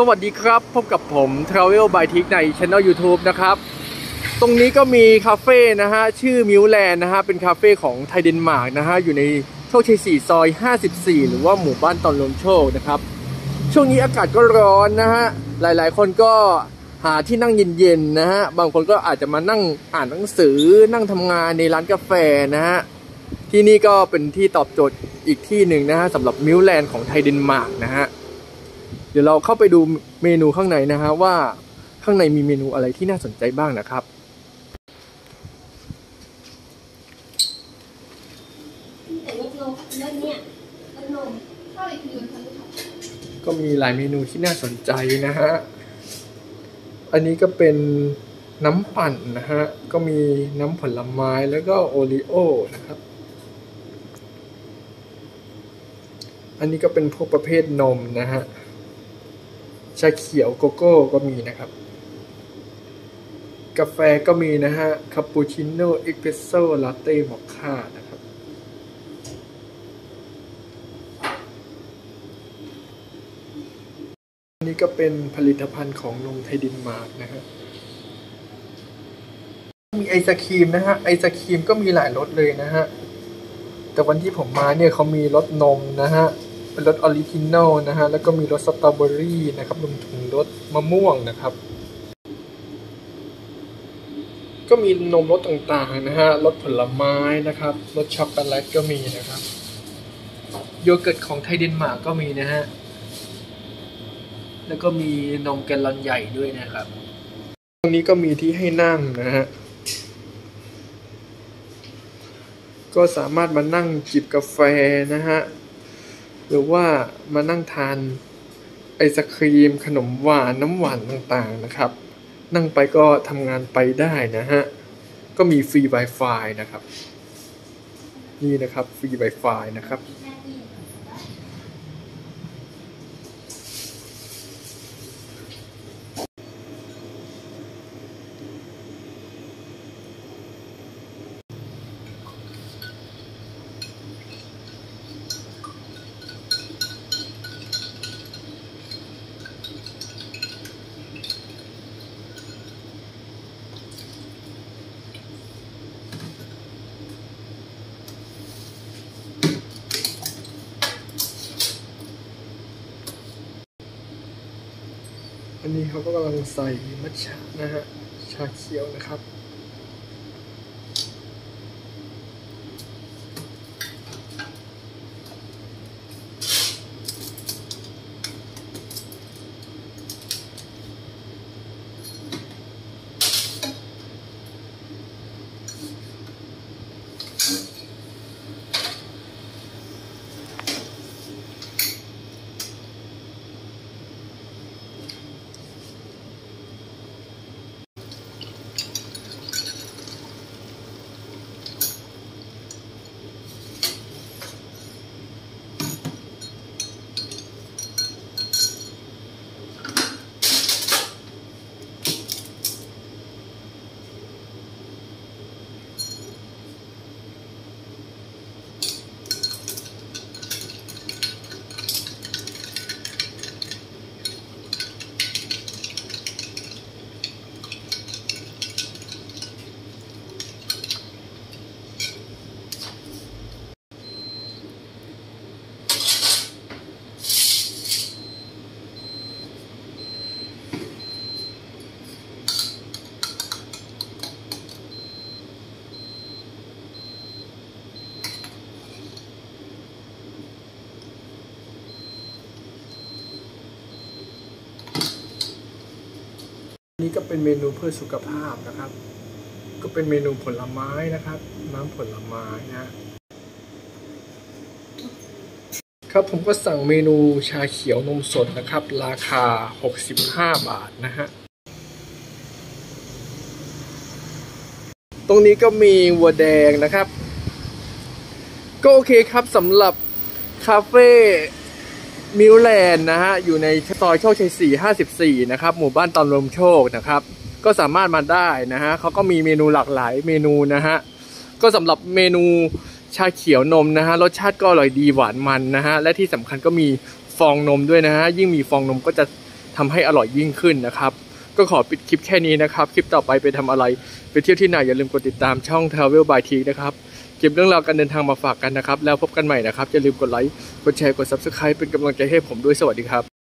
สวัสดีครับ พบกับผม Travel by Tik ใน Channel YouTube นะครับ ตรงนี้ก็มีคาเฟ่นะฮะ ชื่อมิวแลนด์นะฮะ เป็นคาเฟ่ของไทยเดนมาร์กนะฮะ อยู่ในโชคชัย 4 ซอย 54 หรือว่าหมู่บ้านตอนลมโชคนะครับ ช่วงนี้อากาศก็ร้อนนะฮะ หลายๆ คนก็หาที่นั่งเย็นๆนะฮะ บางคนก็อาจจะมานั่งอ่านหนังสือนั่งทำงานในร้านกาแฟนะฮะ ที่นี่ก็เป็นที่ตอบโจทย์อีกที่หนึ่งนะฮะสำหรับมิวแลนด์ของไทยเดนมาร์กนะฮะ เดี๋ยวเราเข้าไปดูเมนูข้างในนะฮะว่าข้างในมีเมนูอะไรที่น่าสนใจบ้างนะครับ ก็มีหลายเมนูที่น่าสนใจนะฮะ อันนี้ก็เป็นน้ำปั่นนะฮะ ก็มีน้ำผลไม้แล้วก็โอรีโอนะครับ อันนี้ก็เป็นพวกประเภทนมนะฮะ ชาเขียวโกโก้ก็มีนะครับ กาแฟก็มีนะฮะ คาปูชิโน่เอสเปรสโซ่ลาเต้มอคค่านะครับอันนี้ก็เป็นผลิตภัณฑ์ของนมไทยดินมาร์กนะฮะมีไอศครีมนะฮะ ไอศครีมก็มีหลายรสเลยนะฮะ แต่วันที่ผมมาเนี่ยเขามีรสนมนะฮะ เป็นรส original นะฮะ แล้วก็มีรสสตรอเบอรี่นะครับรวมถึงรสมะม่วงนะครับ ก็มีนมรสต่างๆนะฮะ รสผลไม้นะครับ รสช็อกโกแลตก็มีนะครับ โยเกิร์ตของไทยเดนมาร์กก็มีนะฮะ แล้วก็มีนมแกลลอนใหญ่ด้วยนะครับ ตรงนี้ก็มีที่ให้นั่งนะฮะก็สามารถมานั่งจิบกาแฟนะฮะ หรือว่ามานั่งทานไอศครีมขนมหวานน้ำหวานต่างๆนะครับ นั่งไปก็ทำงานไปได้นะฮะ ก็มีฟรี Wi-Fi นะครับ นี่นะครับฟรี Wi-Fi นะครับ อันนี้เขาก็กำลังใส่มัทฉะนะฮะ ชาเขียวนะครับ นี่ก็เป็นเมนูเพื่อสุขภาพนะครับ ก็เป็นเมนูผลไม้นะครับ น้ำผลไม้นะครับผมก็สั่งเมนูชาเขียวนมสดนะครับ ราคา 65 บาทนะฮะตรงนี้ก็มีวัวแดงนะครับ ก็โอเคครับสำหรับคาเฟ่ มิวแลนด์นะฮะ อยู่ในซอยโชคชัย 4 54 นะครับ หมู่บ้านตอนลมโชคนะครับ ก็สามารถมาได้นะฮะเขาก็มีเมนูหลากหลายเมนูนะฮะ ก็สำหรับเมนูชาเขียวนมนะฮะ รสชาติก็อร่อยดีหวานมันนะฮะ และที่สำคัญก็มีฟองนมด้วยนะฮะ ยิ่งมีฟองนมก็จะทำให้อร่อยยิ่งขึ้นนะครับ ก็ขอปิดคลิปแค่นี้นะครับ คลิปต่อไปไปทำอะไร ไปเที่ยวที่ไหนอย่าลืมกดติดตามช่อง Travel by T นะครับ เก็บเรื่องราวการเดินทางมาฝากกันนะครับ แล้วพบกันใหม่นะครับ อย่าลืมกดไลค์ กดแชร์ กด Subscribe เป็นกำลังใจให้ผมด้วย สวัสดีครับ